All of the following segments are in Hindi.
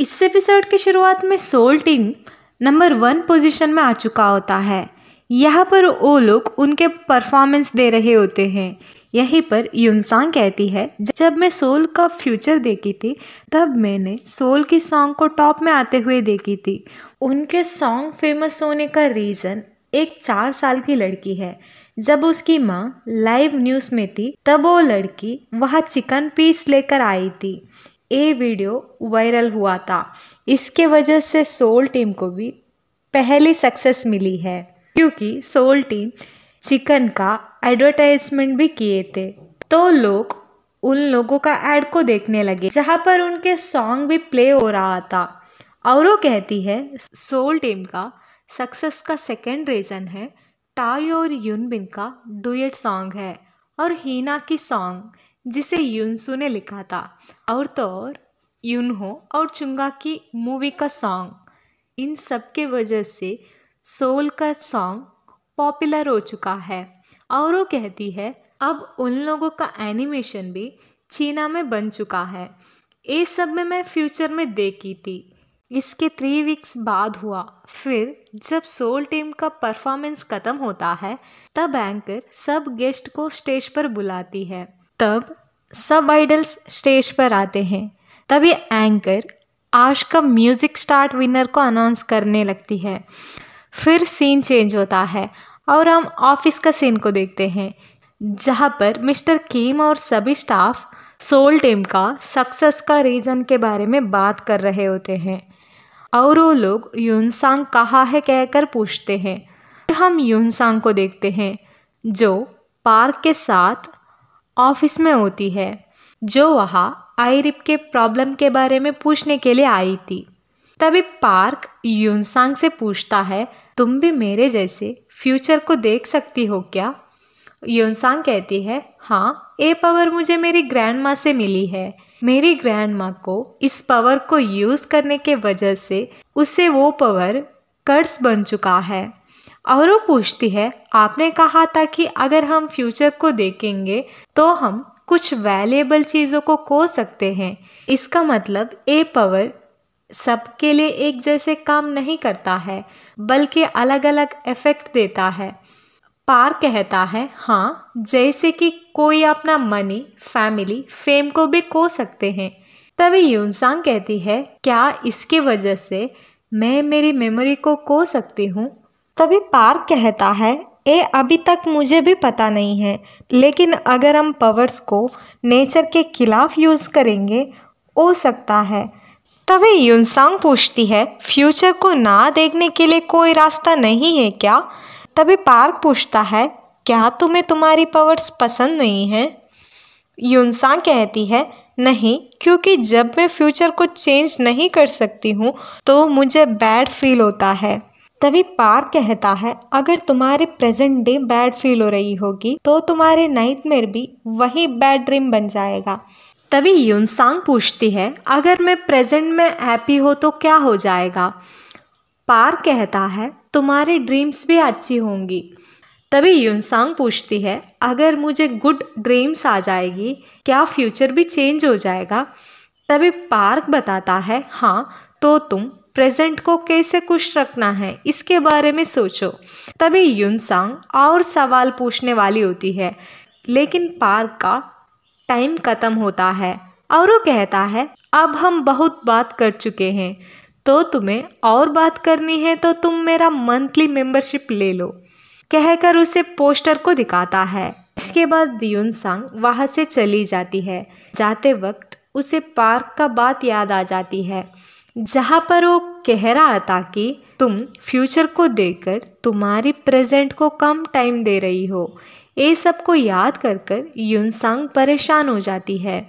इस एपिसोड की शुरुआत में Seoul team number one position में आ चुका होता है। यहाँ पर वो लोग उनके परफॉर्मेंस दे रहे होते हैं। यहीं पर यूनसांग कहती है, जब मैं सोल का फ्यूचर देखी थी, तब मैंने सोल की सॉन्ग को टॉप में आते हुए देखी थी। उनके सॉन्ग फ़ेमस होने का रीज़न एक चार साल की लड़की है। जब उसकी माँ लाइव न्यूज़ में थी, तब वो लड़की वहाँ चिकन पीस लेकर आई थी। ये वीडियो वायरल हुआ था। इसके वजह से सोल टीम को भी पहली सक्सेस मिली है, क्योंकि सोल टीम चिकन का एडवर्टाइजमेंट भी किए थे। तो लोग उन लोगों का एड को देखने लगे, जहाँ पर उनके सॉन्ग भी प्ले हो रहा था। और वो कहती है, सोल टीम का सक्सेस का सेकेंड रीज़न है टाई और यूनबिन का डुएट सॉन्ग है और हीना की सॉन्ग जिसे यूनसू ने लिखा था। और तो और, यूनहो और चुंगा की मूवी का सॉन्ग इन सब के वजह से सोल का सॉन्ग पॉपुलर हो चुका है। और वो कहती है, अब उन लोगों का एनिमेशन भी चीना में बन चुका है। ये सब में मैं फ्यूचर में देखी थी। इसके थ्री वीक्स बाद हुआ। फिर जब सोल टीम का परफॉर्मेंस ख़त्म होता है, तब एंकर सब गेस्ट को स्टेज पर बुलाती है। तब सब आइडल्स स्टेज पर आते हैं। ये एंकर आज का म्यूज़िक स्टार्ट विनर को अनाउंस करने लगती है। फिर सीन चेंज होता है और हम ऑफ़िस का सीन को देखते हैं, जहाँ पर मिस्टर कीम और सभी स्टाफ सोल टीम का सक्सेस का रीज़न के बारे में बात कर रहे होते हैं। और वो लोग यूनसांग कहाँ है कहकर पूछते हैं। हम यूनसांग को देखते हैं, जो पार्क के साथ ऑफ़िस में होती है, जो वहाँ आईरिप के प्रॉब्लम के बारे में पूछने के लिए आई थी। तभी पार्क यूनसांग से पूछता है, तुम भी मेरे जैसे फ्यूचर को देख सकती हो क्या? यूनसांग कहती है हाँ ये पावर मुझे मेरी ग्रैंड माँ से मिली है। मेरी ग्रैंड माँ को, इस पावर को यूज़ करने के वजह से, उसे वो पावर कर्ज बन चुका है। और वो पूछती है, आपने कहा था कि अगर हम फ्यूचर को देखेंगे तो हम कुछ वैल्यूएबल चीज़ों को खो सकते हैं। इसका मतलब ए पावर सबके लिए एक जैसे काम नहीं करता है, बल्कि अलग अलग इफ़ेक्ट देता है। पार कहता है हाँ जैसे कि कोई अपना मनी फैमिली फेम को भी खो सकते हैं। तभी यूनसांग कहती है, क्या इसके वजह से मैं मेरी मेमोरी को खो सकती हूँ? तभी पार्क कहता है, ए, अभी तक मुझे भी पता नहीं है, लेकिन अगर हम पावर्स को नेचर के खिलाफ यूज़ करेंगे, हो सकता है। तभी यूनसांग पूछती है, फ्यूचर को ना देखने के लिए कोई रास्ता नहीं है क्या? तभी पार्क पूछता है, क्या तुम्हें तुम्हारी पावर्स पसंद नहीं है? यूनसांग कहती है, नहीं, क्योंकि जब मैं फ्यूचर को चेंज नहीं कर सकती हूँ तो मुझे बैड फील होता है। तभी पार कहता है, अगर तुम्हारे प्रेजेंट डे बैड फील हो रही होगी तो तुम्हारे नाइटमेयर भी वही बैड ड्रीम बन जाएगा. तभी यूनसांग पूछती है, अगर मैं प्रेजेंट में हैप्पी हो तो क्या हो जाएगा? पार कहता है, तुम्हारी ड्रीम्स भी अच्छी होंगी. तभी यूनसांग पूछती है, अगर मुझे गुड ड्रीम्स आ जाएगी, क्या फ्यूचर भी चेंज हो जाएगा? तभी पार्क बताता है हाँ तो तुम प्रेजेंट को कैसे खुश रखना है, इसके बारे में सोचो। तभी यूनसांग और सवाल पूछने वाली होती है, लेकिन पार्क का टाइम ख़त्म होता है और वो कहता है, अब हम बहुत बात कर चुके हैं तो तुम्हें और बात करनी है तो तुम मेरा मंथली मेंबरशिप ले लो। कहकर उसे पोस्टर को दिखाता है। इसके बाद यून संग वहाँ से चली जाती है। जाते वक्त उसे पार्क का बात याद आ जाती है, जहाँ पर वो कह रहा था कि तुम फ्यूचर को देखकर तुम्हारी प्रेजेंट को कम टाइम दे रही हो। ये सबको याद कर कर यूनसांग परेशान हो जाती है।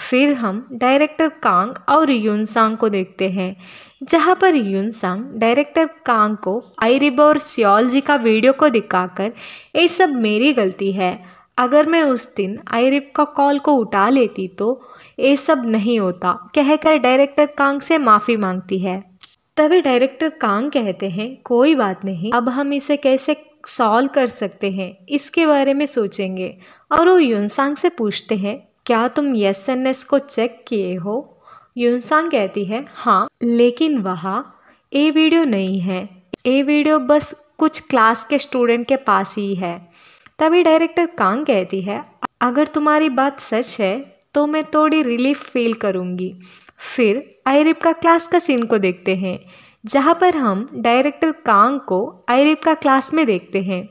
फिर हम डायरेक्टर कांग और यूनसांग को देखते हैं, जहाँ पर यूनसांग डायरेक्टर कांग को आईरिब और सियोल जी का वीडियो को दिखाकर, ये सब मेरी गलती है। अगर मैं उस दिन आईरिब का कॉल को उठा लेती तो ये सब नहीं होता, कहकर डायरेक्टर कांग से माफ़ी मांगती है। तभी डायरेक्टर कांग कहते हैं, कोई बात नहीं, अब हम इसे कैसे सॉल्व कर सकते हैं? इसके बारे में सोचेंगे। और वो यूनसांग से पूछते हैं, क्या तुम यस एन एस को चेक किए हो? यूनसांग कहती है हाँ लेकिन वहाँ ए वीडियो नहीं है। ए वीडियो बस कुछ क्लास के स्टूडेंट के पास ही है। तभी डायरेक्टर कांग कहती है, अगर तुम्हारी बात सच है तो मैं थोड़ी रिलीफ फील करूँगी। फिर आयरिप का क्लास का सीन को देखते हैं, जहाँ पर हम डायरेक्टर कांग को आयरिप का क्लास में देखते हैं।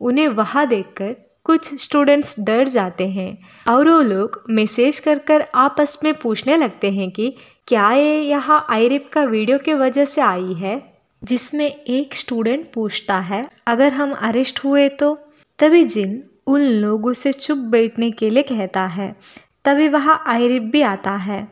उन्हें वहाँ देखकर कुछ स्टूडेंट्स डर जाते हैं और वो लोग मैसेज कर कर आपस में पूछने लगते हैं कि क्या ये यहाँ आयरिप का वीडियो के वजह से आई है, जिसमें एक स्टूडेंट पूछता है, अगर हम अरेस्ट हुए तो? तभी जिन उन लोगों से चुप बैठने के लिए कहता है, तभी वहाँ आयरिप भी आता है।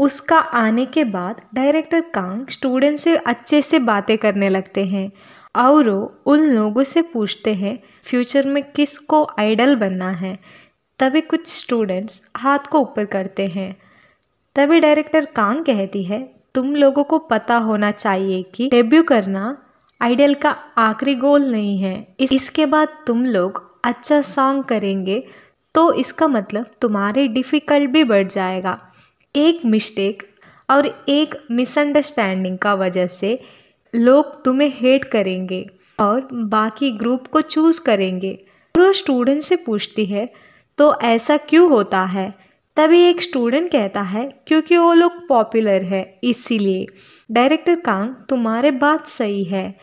उसका आने के बाद डायरेक्टर कांग स्टूडेंट से अच्छे से बातें करने लगते हैं। और उन लोगों से पूछते हैं फ्यूचर में किसको आइडल बनना है? तभी कुछ स्टूडेंट्स हाथ को ऊपर करते हैं। तभी डायरेक्टर कांग कहती है, तुम लोगों को पता होना चाहिए कि डेब्यू करना आइडल का आखिरी गोल नहीं है। इसके बाद तुम लोग अच्छा सॉन्ग करेंगे तो इसका मतलब तुम्हारे डिफ़िकल्ट भी बढ़ जाएगा। एक मिस्टेक और एक मिसअंडरस्टैंडिंग का वजह से लोग तुम्हें हेट करेंगे और बाकी ग्रुप को चूज़ करेंगे। वो स्टूडेंट से पूछती है तो ऐसा क्यों होता है? तभी एक स्टूडेंट कहता है, क्योंकि वो लोग पॉपुलर है, इसीलिए। डायरेक्टर कांग तुम्हारे बात सही है।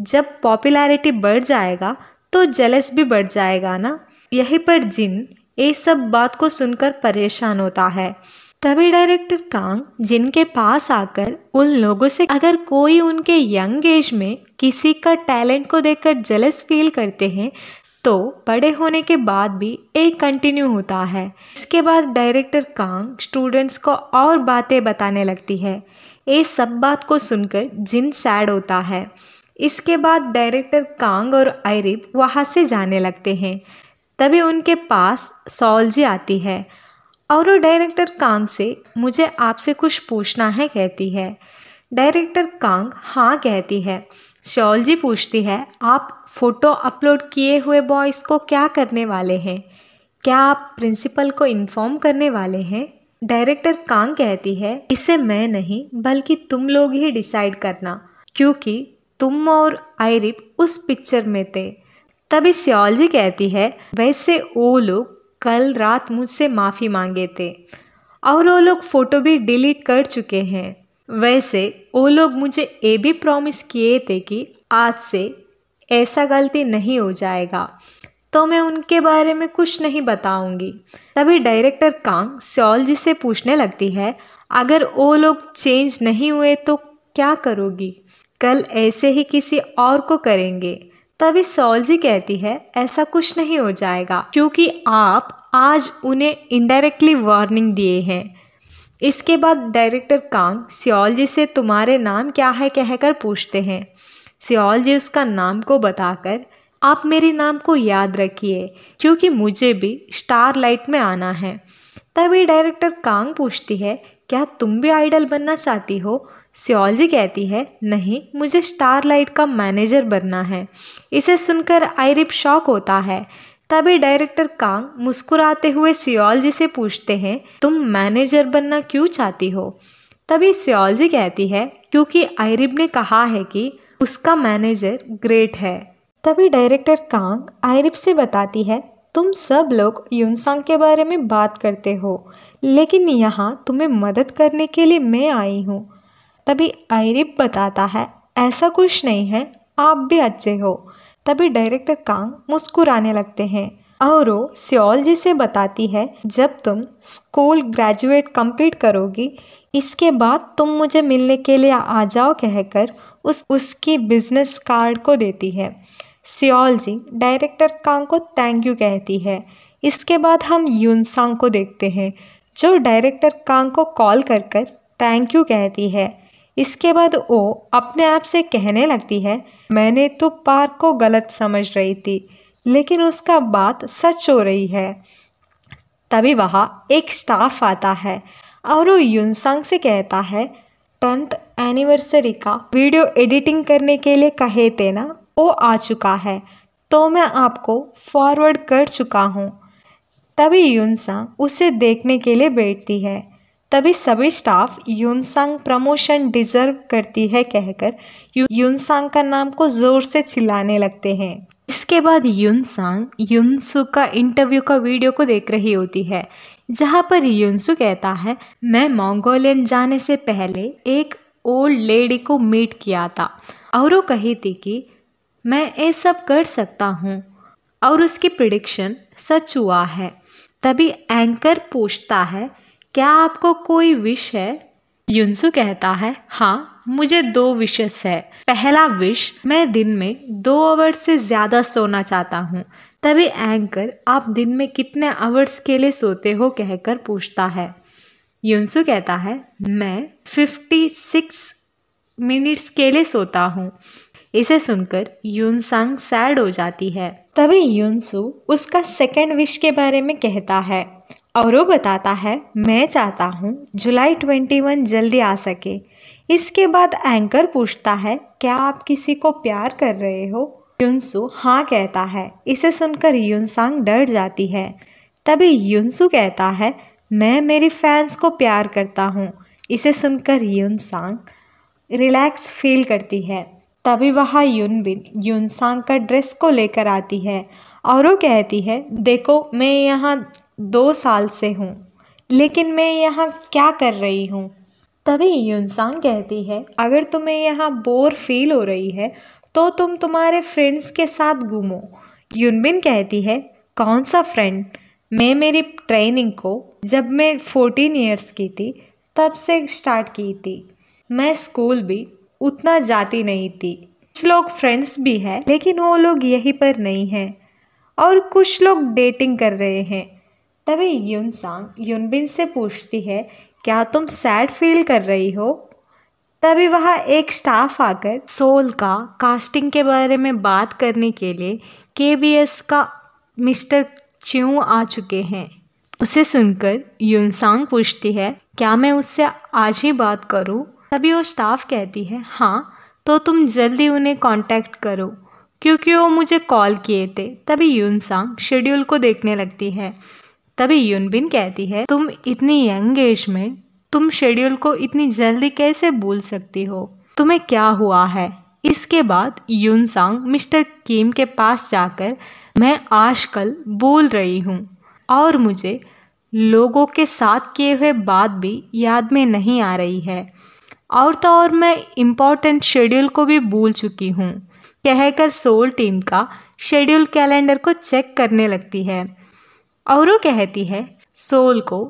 जब पॉपुलैरिटी बढ़ जाएगा तो जेलस भी बढ़ जाएगा ना? यहीं पर जिन, ये सब बात को सुनकर परेशान होता है। तभी डायरेक्टर कांग, जिनके पास आकर उन लोगों से अगर कोई उनके यंग एज में किसी का टैलेंट को देखकर जेलस फील करते हैं तो बड़े होने के बाद भी एक कंटिन्यू होता है। इसके बाद डायरेक्टर कांग स्टूडेंट्स को और बातें बताने लगती है। ये सब बात को सुनकर जिन सैड होता है। इसके बाद डायरेक्टर कांग और आयरिप वहाँ से जाने लगते हैं। तभी उनके पास सॉलजी आती है। और वो डायरेक्टर कांग से, मुझे आपसे कुछ पूछना है, कहती है। डायरेक्टर कांग हाँ कहती है। शॉलजी पूछती है, आप फ़ोटो अपलोड किए हुए बॉयज़ को क्या करने वाले हैं? क्या आप प्रिंसिपल को इन्फॉर्म करने वाले हैं? डायरेक्टर कांग कहती है, इसे मैं नहीं, बल्कि तुम लोग ही डिसाइड करना, क्योंकि तुम और आयरिप उस पिक्चर में थे। तभी सियाल जी कहती है, वैसे वो लोग कल रात मुझसे माफ़ी मांगे थे। और वो लोग फ़ोटो भी डिलीट कर चुके हैं। वैसे, वो लोग मुझे ये भी प्रॉमिस किए थे कि आज से ऐसा गलती नहीं हो जाएगा। तो मैं उनके बारे में कुछ नहीं बताऊँगी। तभी डायरेक्टर कांग सियोलजी से पूछने लगती है, अगर वो लोग चेंज नहीं हुए तो क्या करोगी? कल ऐसे ही किसी और को करेंगे। तभी सॉलजी कहती है, ऐसा कुछ नहीं हो जाएगा, क्योंकि आप आज उन्हें इनडायरेक्टली वार्निंग दिए हैं। इसके बाद डायरेक्टर कांग सियोलजी से तुम्हारे नाम क्या है कहकर पूछते हैं। सियोलजी उसका नाम को बताकर, आप मेरे नाम को याद रखिए, क्योंकि मुझे भी स्टार लाइट में आना है। तभी डायरेक्टर कांग पूछती है, क्या तुम भी आइडल बनना चाहती हो? सियोलजी कहती है, नहीं, मुझे स्टार लाइट का मैनेजर बनना है। इसे सुनकर आयरिप शॉक होता है। तभी डायरेक्टर कांग मुस्कुराते हुए सियोलजी से पूछते हैं, तुम मैनेजर बनना क्यों चाहती हो? तभी सियोलजी कहती है, क्योंकि आयरिब ने कहा है कि उसका मैनेजर ग्रेट है। तभी डायरेक्टर कांग आयरिब से बताती है, तुम सब लोग यूनसांग के बारे में बात करते हो, लेकिन यहाँ तुम्हें मदद करने के लिए मैं आई हूँ। तभी आयरिप बताता है, ऐसा कुछ नहीं है, आप भी अच्छे हो। तभी डायरेक्टर कांग मुस्कुराने लगते हैं। और वो सियोल जी से बताती है, जब तुम स्कूल ग्रेजुएट कंप्लीट करोगी, इसके बाद तुम मुझे मिलने के लिए आ जाओ कहकर उस, उसकी बिज़नेस कार्ड को देती है। सियोल जी डायरेक्टर कांग को थैंक यू कहती है। इसके बाद हम यूनसांग को देखते हैं, जो डायरेक्टर कांग को कॉल कर कर थैंक यू कहती है। इसके बाद वो अपने आप से कहने लगती है, मैंने तो पार्क को गलत समझ रही थी, लेकिन उसका बात सच हो रही है। तभी वहाँ एक स्टाफ आता है और वो यूनसांग से कहता है, टेंथ एनिवर्सरी का वीडियो एडिटिंग करने के लिए कहे थे ना, वो आ चुका है तो मैं आपको फॉरवर्ड कर चुका हूँ। तभी यूनसांग उसे देखने के लिए बैठती है। तभी सभी स्टाफ यूनसांग प्रमोशन डिजर्व करती है कहकर यूनसांग का नाम को ज़ोर से चिल्लाने लगते हैं। इसके बाद यूनसांग युनसु का इंटरव्यू का वीडियो को देख रही होती है, जहाँ पर युनसु कहता है, मैं मंगोलियन जाने से पहले एक ओल्ड लेडी को मीट किया था और वो कही थी कि मैं ये सब कर सकता हूँ और उसकी प्रिडिक्शन सच हुआ है। तभी एंकर पूछता है क्या आपको कोई विश है? युनसु कहता है हाँ मुझे दो विशेष है। पहला विश मैं दिन में दो आवर्स से ज़्यादा सोना चाहता हूँ। तभी एंकर आप दिन में कितने आवर्स के लिए सोते हो कहकर पूछता है। युनसु कहता है, मैं फिफ्टी सिक्स मिनट्स के लिए सोता हूँ। इसे सुनकर युनसांग सैड हो जाती है। तभी युनसु उसका सेकेंड विश के बारे में कहता है। और वो बताता है, मैं चाहता हूँ जुलाई ट्वेंटी वन जल्दी आ सके। इसके बाद एंकर पूछता है, क्या आप किसी को प्यार कर रहे हो? युनसु हाँ कहता है। इसे सुनकर युनसांग डर जाती है। तभी युनसु कहता है, मैं मेरी फैंस को प्यार करता हूँ। इसे सुनकर युनसांग रिलैक्स फील करती है। तभी वह युनबिन, युनसांग का ड्रेस को लेकर आती है और वो कहती है, देखो, मैं यहाँ दो साल से हूँ, लेकिन मैं यहाँ क्या कर रही हूँ? तभी युनसांग कहती है, अगर तुम्हें यहाँ बोर फील हो रही है तो तुम तुम्हारे फ्रेंड्स के साथ घूमो। युनबिन कहती है, कौन सा फ्रेंड मैं मेरी ट्रेनिंग को, जब मैं फोर्टीन ईयर्स की थी, तब से स्टार्ट की थी। मैं स्कूल भी उतना जाती नहीं थी। कुछ लोग फ्रेंड्स भी हैं, लेकिन वो लोग यहीं पर नहीं हैं और कुछ लोग डेटिंग कर रहे हैं। तभी युन सांग युनबिन से पूछती है, क्या तुम सैड फील कर रही हो? तभी वहाँ एक स्टाफ आकर सोल का कास्टिंग के बारे में बात करने के लिए के का मिस्टर च्यू आ चुके हैं। उसे सुनकर युनसांग पूछती है, क्या मैं उससे आज ही बात करूँ? तभी वो स्टाफ कहती है हाँ तो तुम जल्दी उन्हें कांटेक्ट करो, क्योंकि वो मुझे कॉल किए थे। तभी युनसांग शेड्यूल को देखने लगती है। तभी यूनबिन कहती है, तुम इतनी यंग एज में, तुम शेड्यूल को इतनी जल्दी कैसे भूल सकती हो? तुम्हें क्या हुआ है? इसके बाद युनसांग मिस्टर किम के पास जाकर, मैं आजकल बोल रही हूँ, और मुझे लोगों के साथ किए हुए बात भी याद में नहीं आ रही है। और तो और मैं इम्पोर्टेंट शेड्यूल को भी भूल चुकी हूँ। कहकर सोल टीम का शेड्यूल कैलेंडर को चेक करने लगती है। और वो कहती है, सोल को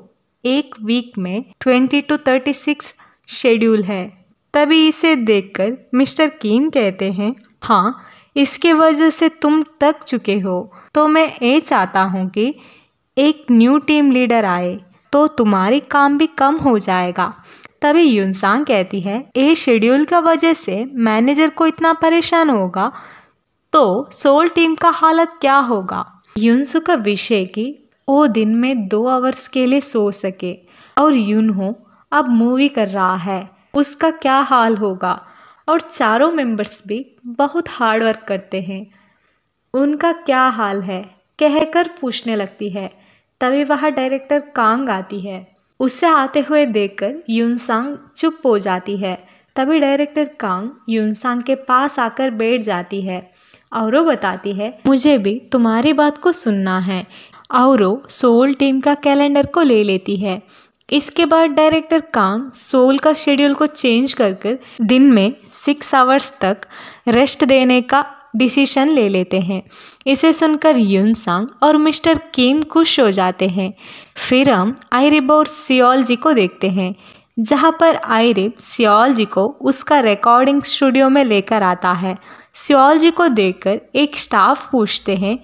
एक वीक में twenty two thirty six schedule है। तभी इसे देखकर मिस्टर कीम कहते हैं हाँ इसके वजह से तुम तक चुके हो तो मैं ये चाहता हूँ कि एक न्यू टीम लीडर आए तो तुम्हारी काम भी कम हो जाएगा। तभी युनसांग कहती है, ए शेड्यूल का वजह से मैनेजर को इतना परेशान होगा? तो सोल टीम का हालत क्या होगा? युनसु का विषय कि वो दिन में दो आवर्स के लिए सो सके। और यून हो अब मूवी कर रहा है। उसका क्या हाल होगा? और चारों मेंबर्स भी बहुत हार्ड वर्क करते हैं। उनका क्या हाल है? कहकर पूछने लगती है। तभी वह डायरेक्टर कांग आती है। उसे आते हुए देखकर यूनसांग चुप हो जाती है। तभी डायरेक्टर कांग यूनसांग के पास आकर बैठ जाती है। और वो बताती है, मुझे भी तुम्हारी बात को सुनना है। और सोल टीम का कैलेंडर को ले लेती है। इसके बाद डायरेक्टर कांग सोल का शेड्यूल को चेंज कर कर दिन में सिक्स आवर्स तक रेस्ट देने का डिसीशन ले लेते हैं। इसे सुनकर युन सांग और मिस्टर किम खुश हो जाते हैं। फिर हम आयरिब और सियोल जी को देखते हैं, जहाँ पर आयरिब सियोल जी को उसका रिकॉर्डिंग स्टूडियो में लेकर आता है। सियोल जी को देखकर एक स्टाफ पूछते हैं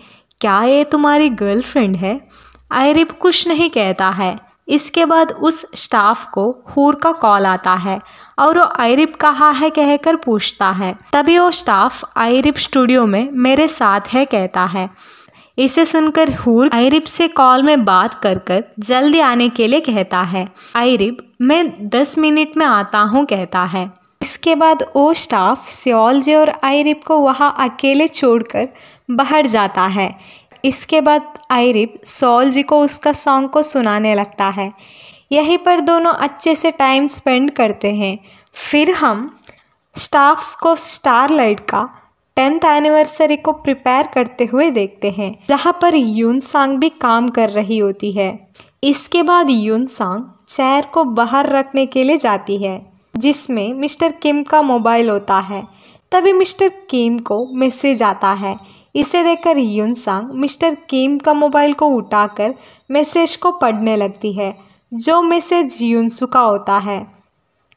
क्या ये तुम्हारी गर्लफ्रेंड है? आयरिब कुछ नहीं कहता है। इसके बाद उस स्टाफ को हूर का कॉल आता है और वो आयरिब कहाँ है कहकर पूछता है। तभी वो स्टाफ आयरिब स्टूडियो में मेरे साथ है कहता है। इसे सुनकर हूर आयरिब से कॉल में बात कर कर जल्दी आने के लिए कहता है। आयरिब, मैं दस मिनट में आता हूँ कहता है। इसके बाद वो स्टाफ सियोलजे और आयरिब को वहाँ अकेले छोड़कर बाहर जाता है। इसके बाद आयरिब सॉल जी को उसका सॉन्ग को सुनाने लगता है। यहीं पर दोनों अच्छे से टाइम स्पेंड करते हैं। फिर हम स्टाफ्स को स्टारलाइट का टेंथ एनिवर्सरी को प्रिपेयर करते हुए देखते हैं, जहाँ पर यून सांग भी काम कर रही होती है। इसके बाद यून सांग चेयर को बाहर रखने के लिए जाती है। जिसमें मिस्टर किम का मोबाइल होता है, तभी मिस्टर किम को मैसेज आता है। इसे देखकर यून सांग मिस्टर किम का मोबाइल को उठाकर मैसेज को पढ़ने लगती है, जो मैसेज यूनसु का होता है।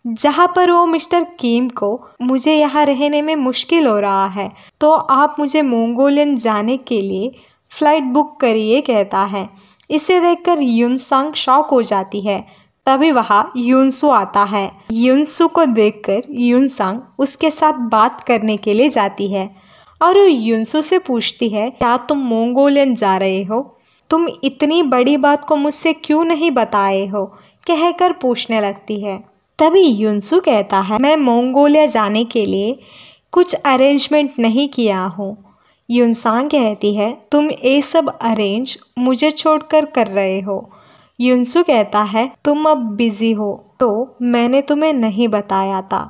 जहाँ पर वो मिस्टर किम को, मुझे यहाँ रहने में मुश्किल हो रहा है तो आप मुझे मोंगोलियन जाने के लिए फ़्लाइट बुक करिए, कहता है। इसे देखकर यूनसांग शॉक हो जाती है। तभी वहाँ यूनसु आता है। यूनसु को देखकर यूनसांग उसके साथ बात करने के लिए जाती है और यूनसु से पूछती है, क्या तुम मोंगोलियन जा रहे हो? तुम इतनी बड़ी बात को मुझसे क्यों नहीं बताए हो? कहकर पूछने लगती है। तभी यूनसु कहता है, मैं मोंगोलिया जाने के लिए कुछ अरेंजमेंट नहीं किया हूँ। यूनसांग कहती है, तुम ये सब अरेंज मुझे छोड़कर कर रहे हो। युनसु कहता है, तुम अब बिज़ी हो तो मैंने तुम्हें नहीं बताया था।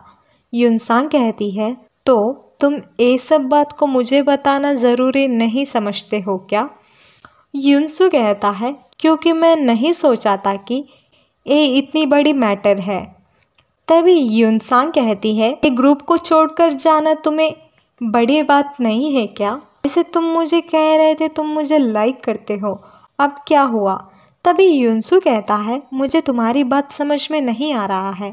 युनसांग कहती है तो तुम ये सब बात को मुझे बताना ज़रूरी नहीं समझते हो क्या? युनसु कहता है, क्योंकि मैं नहीं सोचा था कि ये इतनी बड़ी मैटर है। तभी युनसांग कहती है कि ग्रुप को छोड़कर जाना तुम्हें बड़ी बात नहीं है क्या? जैसे तुम मुझे कह रहे थे, तुम मुझे लाइक करते हो। अब क्या हुआ? तभी युनसु कहता है, मुझे तुम्हारी बात समझ में नहीं आ रहा है।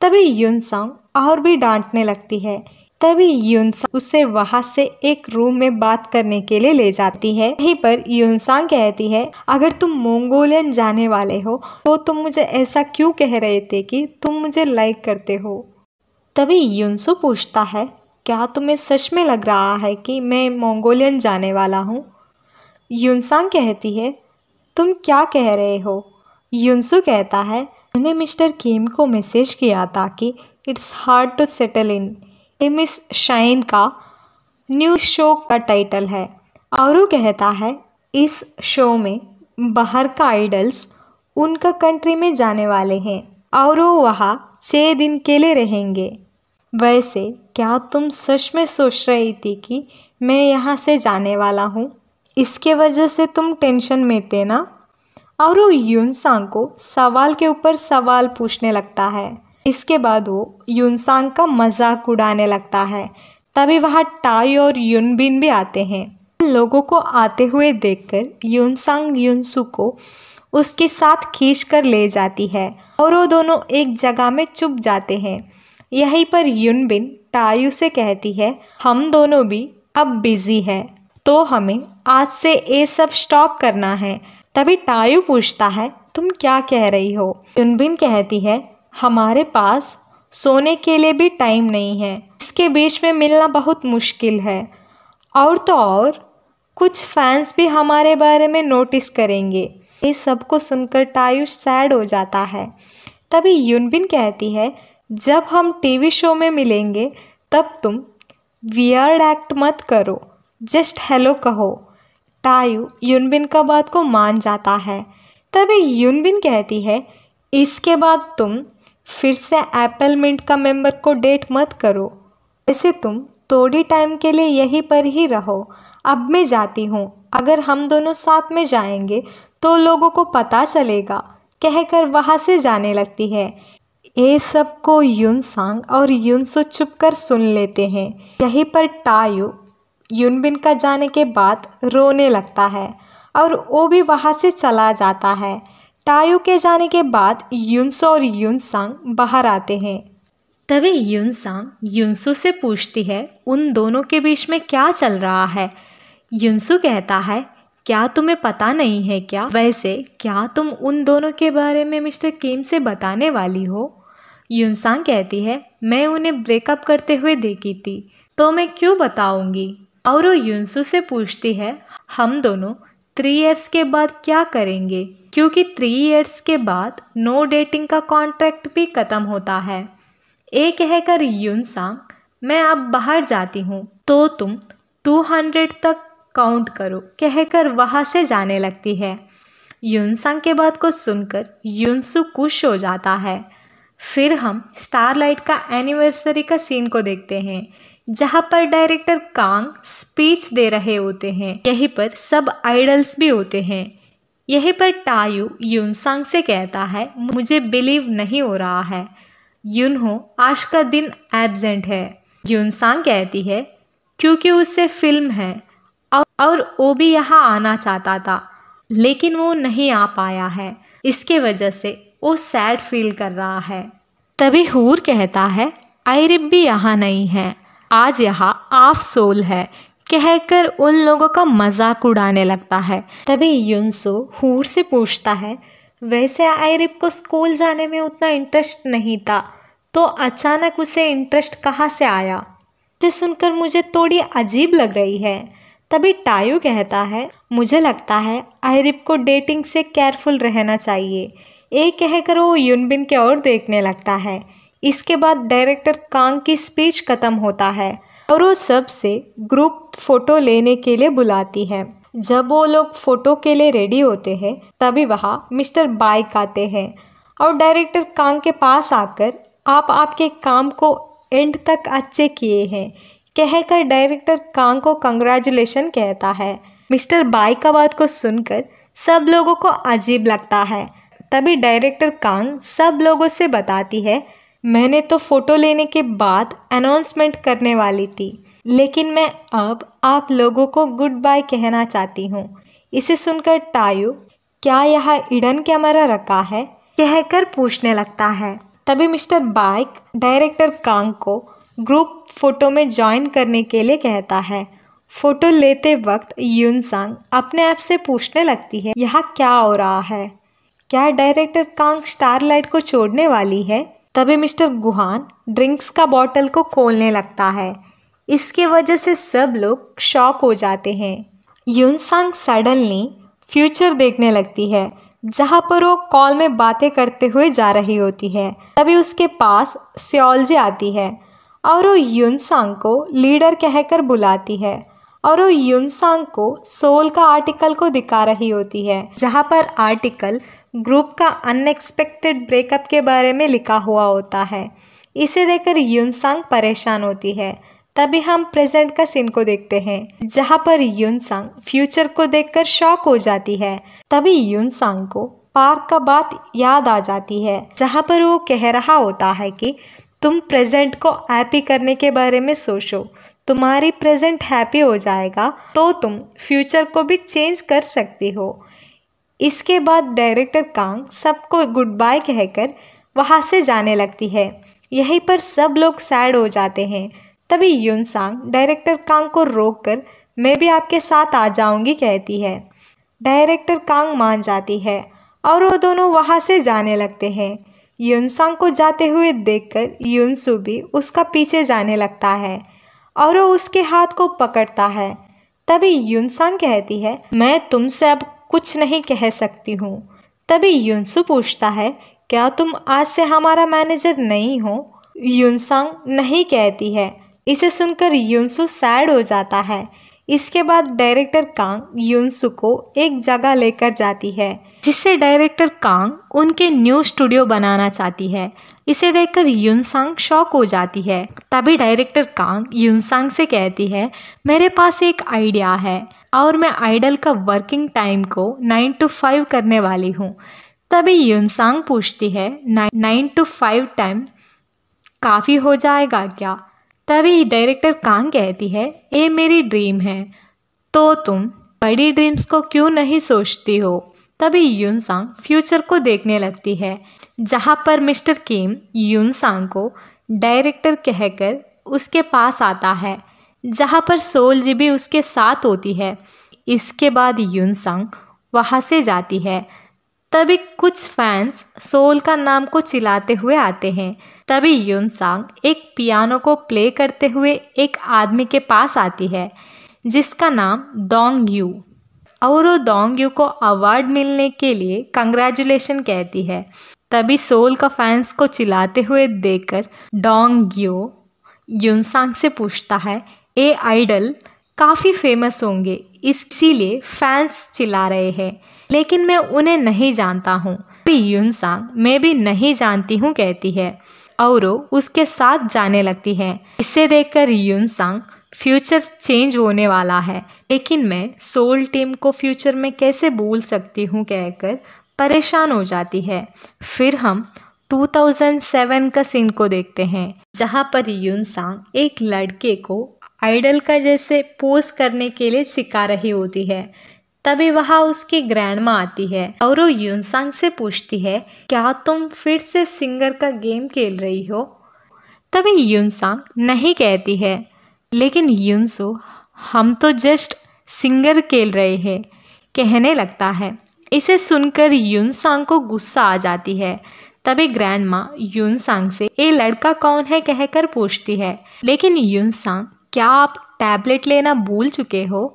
तभी युनसंग और भी डांटने लगती है। तभी युनसंग उसे वहाँ से एक रूम में बात करने के लिए ले जाती है। यहीं पर युनसांग कहती है, अगर तुम मंगोलियन जाने वाले हो तो तुम मुझे ऐसा क्यों कह रहे थे कि तुम मुझे लाइक करते हो? तभी युनसु पूछता है, क्या तुम्हें सच में लग रहा है कि मैं मोंगोलियन जाने वाला हूँ? युनसांग कहती है तुम क्या कह रहे हो? युनसु कहता है, मैंने मिस्टर किम को मैसेज किया था कि it's hard to settle in. ये मिस शाइन का न्यूज़ शो का टाइटल है। और कहता है, इस शो में बाहर का आइडल्स उनका कंट्री में जाने वाले हैं। और वो वहाँ छः दिन के लिए रहेंगे। वैसे क्या तुम सच में सोच रही थी कि मैं यहाँ से जाने वाला हूँ? इसके वजह से तुम टेंशन में थे ना? और वो यूनसांग को सवाल के ऊपर सवाल पूछने लगता है। इसके बाद वो यूनसांग का मज़ाक उड़ाने लगता है। तभी वहाँ टाई और यूनबिन भी आते हैं। लोगों को आते हुए देखकर यूनसांग यूनसु को उसके साथ खींच कर ले जाती है और वो दोनों एक जगह में चुप जाते हैं। यहीं पर यूनबिन टायू से कहती है, हम दोनों भी अब बिज़ी है। तो हमें आज से ये सब स्टॉप करना है। तभी टायू पूछता है, तुम क्या कह रही हो? युनबिन कहती है, हमारे पास सोने के लिए भी टाइम नहीं है। इसके बीच में मिलना बहुत मुश्किल है। और तो और, कुछ फैंस भी हमारे बारे में नोटिस करेंगे। ये सबको सुनकर टायू सैड हो जाता है। तभी युनबिन कहती है, जब हम टीवी शो में मिलेंगे, तब तुम वियर्ड एक्ट मत करो। जस्ट हेलो कहो। टायू युनबिन का बात को मान जाता है। तभी युनबिन कहती है, इसके बाद तुम फिर से एप्पल मिंट का मेंबर को डेट मत करो। वैसे तुम थोड़ी टाइम के लिए यहीं पर ही रहो। अब मैं जाती हूँ। अगर हम दोनों साथ में जाएँगे तो लोगों को पता चलेगा। कहकर वहाँ से जाने लगती है। ये सबको युन सांग और युन सो चुप कर सुन लेते हैं। यहीं पर टायू युनबिन का जाने के बाद रोने लगता है और वो भी वहाँ से चला जाता है। टायू के जाने के बाद युनसो और युनसांग बाहर आते हैं। तभी युनसांग युनसु से पूछती है, उन दोनों के बीच में क्या चल रहा है? युनसु कहता है, क्या तुम्हें पता नहीं है क्या? वैसे, क्या तुम उन दोनों के बारे में मिस्टर किम से बताने वाली हो? युनसांग कहती है, मैं उन्हें ब्रेकअप करते हुए देखी थी तो मैं क्यों बताऊँगी? और वो युनसु से पूछती है, हम दोनों थ्री इयर्स के बाद क्या करेंगे? क्योंकि थ्री इयर्स के बाद नो डेटिंग का कॉन्ट्रैक्ट भी ख़त्म होता है। ए कहकर युनसांग मैं अब बाहर जाती हूँ तो तुम टू हंड्रेड तक काउंट करो, कहकर वहाँ से जाने लगती है। युनसंग के बात को सुनकर यूनसु खुश हो जाता है। फिर हम स्टारलाइट का एनिवर्सरी का सीन को देखते हैं। जहाँ पर डायरेक्टर कांग स्पीच दे रहे होते हैं, यहीं पर सब आइडल्स भी होते हैं। यहीं पर टायू युनसांग से कहता है, मुझे बिलीव नहीं हो रहा है। युनहो आज का दिन एबजेंट है। युनसांग कहती है, क्योंकि उससे फ़िल्म है और वो भी यहाँ आना चाहता था, लेकिन वो नहीं आ पाया है। इसके वजह से वो सैड फील कर रहा है। तभी हूर कहता है, आयरिब भी यहाँ नहीं है। आज यहाँ आफ सोल है। कहकर उन लोगों का मज़ाक उड़ाने लगता है। तभी युनसो हूर से पूछता है, वैसे आयरिप को स्कूल जाने में उतना इंटरेस्ट नहीं था तो अचानक उसे इंटरेस्ट कहाँ से आया? इसे सुनकर मुझे थोड़ी अजीब लग रही है। तभी टायू कहता है, मुझे लगता है आयरिब को डेटिंग से केयरफुल रहना चाहिए। एक कहकर वो युनबिन की ओर देखने लगता है। इसके बाद डायरेक्टर कांग की स्पीच खत्म होता है और वो सबसे ग्रुप फ़ोटो लेने के लिए बुलाती है। जब वो लोग फ़ोटो के लिए रेडी होते हैं, तभी वहाँ मिस्टर बाइक आते हैं और डायरेक्टर कांग के पास आकर आप आपके काम को एंड तक अच्छे किए हैं, कहकर डायरेक्टर कांग को कंग्रेचुलेशन कहता है। मिस्टर बाई का बात को सुनकर सब लोगों को अजीब लगता है। तभी डायरेक्टर कांग सब लोगों से बताती है मैंने तो फ़ोटो लेने के बाद अनाउंसमेंट करने वाली थी, लेकिन मैं अब आप लोगों को गुड बाय कहना चाहती हूँ। इसे सुनकर टायू, क्या यह इडन कैमरा रखा है? कहकर पूछने लगता है। तभी मिस्टर बाइक, डायरेक्टर कांग को ग्रुप फ़ोटो में ज्वाइन करने के लिए कहता है। फ़ोटो लेते वक्त युनसांग अपने आप से पूछने लगती है, यहाँ क्या हो रहा है? क्या डायरेक्टर कांग स्टारलाइट को छोड़ने वाली है? तभी मिस्टर गुहान ड्रिंक्स का बॉटल को खोलने लगता है। इसके वजह से सब लोग शॉक हो जाते हैं। यूनसांग सडनली फ्यूचर देखने लगती है, जहाँ पर वो कॉल में बातें करते हुए जा रही होती है। तभी उसके पास सियोलजी आती है और वो यूनसांग को लीडर कहकर बुलाती है और वो यूनसांग को सोल का आर्टिकल को दिखा रही होती है, जहाँ पर आर्टिकल ग्रुप का अनएक्सपेक्टेड ब्रेकअप के बारे में लिखा हुआ होता है। इसे देखकर युनसांग परेशान होती है। तभी हम प्रेजेंट का सीन को देखते हैं, जहाँ पर युनसांग फ्यूचर को देखकर शॉक हो जाती है। तभी युनसांग को पार्क का बात याद आ जाती है, जहाँ पर वो कह रहा होता है कि, तुम प्रेजेंट को हैप्पी करने के बारे में सोचो। तुम्हारी प्रेजेंट हैप्पी हो जाएगा तो तुम फ्यूचर को भी चेंज कर सकती हो। इसके बाद डायरेक्टर कांग सबको गुड बाय कहकर वहाँ से जाने लगती है। यहीं पर सब लोग सैड हो जाते हैं। तभी युनसांग डायरेक्टर कांग को रोक कर मैं भी आपके साथ आ जाऊँगी, कहती है। डायरेक्टर कांग मान जाती है और वो दोनों वहाँ से जाने लगते हैं। युनसांग को जाते हुए देखकर युनसु भी उसका पीछे जाने लगता है और वो उसके हाथ को पकड़ता है। तभी युनसांग कहती है, मैं तुमसे अब कुछ नहीं कह सकती हूँ। तभी युनसु पूछता है, क्या तुम आज से हमारा मैनेजर नहीं हो? युनसांग नहीं कहती है। इसे सुनकर युनसु सैड हो जाता है। इसके बाद डायरेक्टर कांग युनसु को एक जगह लेकर जाती है जिससे डायरेक्टर कांग उनके न्यू स्टूडियो बनाना चाहती है। इसे देखकर युनसांग शॉक हो जाती है। तभी डायरेक्टर कांग युनसांग से कहती है, मेरे पास एक आइडिया है। और मैं आइडल का वर्किंग टाइम को नाइन टू फाइव करने वाली हूँ। तभी यूनसांग पूछती है, नाइन टू फाइव टाइम काफ़ी हो जाएगा क्या? तभी डायरेक्टर कांग कहती है, ये मेरी ड्रीम है। तो तुम बड़ी ड्रीम्स को क्यों नहीं सोचती हो? तभी युनसांग फ्यूचर को देखने लगती है, जहाँ पर मिस्टर किम यूनसांग को डायरेक्टर कहकर उसके पास आता है। जहाँ पर सोल जी भी उसके साथ होती है, इसके बाद युनसंग वहाँ से जाती है। तभी कुछ फैंस सोल का नाम को चिल्लाते हुए आते हैं। तभी युनसांग एक पियानो को प्ले करते हुए एक आदमी के पास आती है, जिसका नाम डोंग यू और वो डोंग यू को अवार्ड मिलने के लिए कंग्रेचुलेशन कहती है। तभी सोल का फैंस को चिल्लाते हुए देखकर डोंग यू युनसांग से पूछता है ए आइडल काफ़ी फ़ेमस होंगे, इसीलिए फैंस चिल्ला रहे हैं। लेकिन मैं उन्हें नहीं जानता हूँ। युनसांग मैं भी नहीं जानती हूँ, कहती है। और उसके साथ जाने लगती है। इसे देखकर युनसांग फ्यूचर चेंज होने वाला है। लेकिन मैं सोल टीम को फ्यूचर में कैसे बोल सकती हूँ, कहकर परेशान हो जाती है। फिर हम 2007 का सीन को देखते हैं, जहाँ पर युनसांग एक लड़के को आइडल का जैसे पोज करने के लिए सिखा रही होती है। तभी वहाँ उसकी ग्रैंड माँ आती है और वो यूनसांग से पूछती है, क्या तुम फिर से सिंगर का गेम खेल रही हो? तभी यूनसांग नहीं कहती है, लेकिन यूनसो, हम तो जस्ट सिंगर खेल रहे हैं, कहने लगता है। इसे सुनकर यूनसांग को गुस्सा आ जाती है। तभी ग्रैंड माँ यूनसांग से, ये लड़का कौन है? कहकर पूछती है। लेकिन यूनसांग क्या आप टैबलेट लेना भूल चुके हो?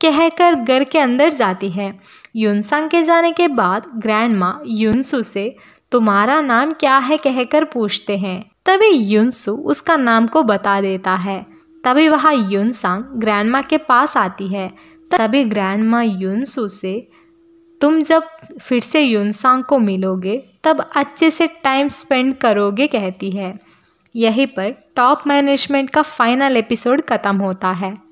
कहकर घर के अंदर जाती है। युनसंग के जाने के बाद ग्रैंड माँ युनसु से, तुम्हारा नाम क्या है? कहकर पूछते हैं। तभी युनसु उसका नाम को बता देता है। तभी वह युनसांग ग्रैंड माँ के पास आती है। तभी ग्रैंड माँ युनसु से, तुम जब फिर से युनसांग को मिलोगे, तब अच्छे से टाइम स्पेंड करोगे, कहती है। यहीं पर टॉप मैनेजमेंट का फाइनल एपिसोड ख़त्म होता है।